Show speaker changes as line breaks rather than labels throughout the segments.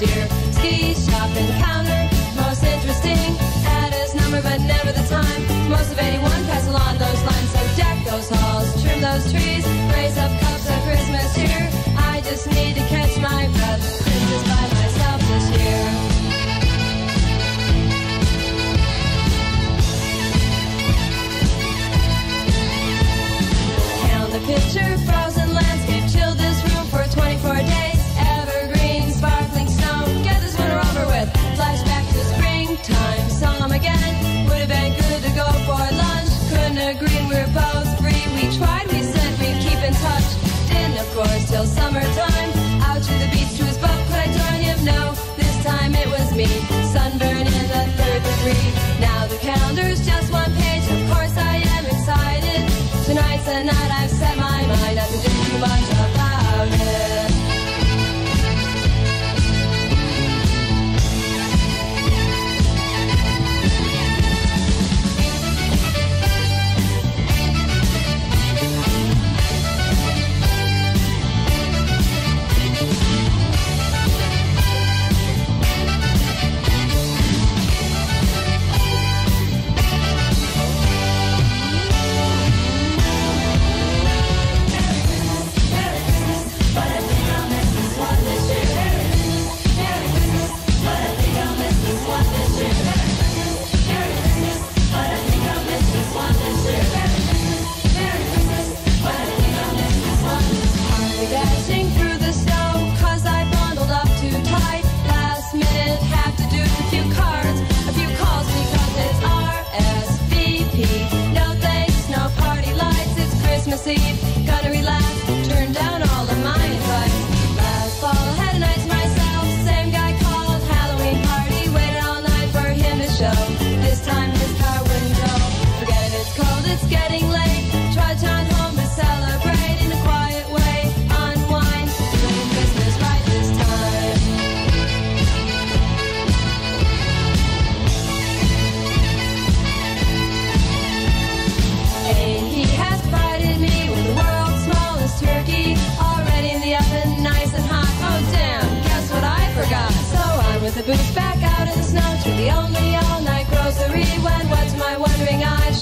year. Ski shop encounter, most interesting. Add his number, but never the time. Most of 81 pass along those lines. So deck those halls, trim those trees. sleep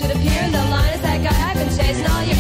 could appear in the line is that guy I've been chasing all year.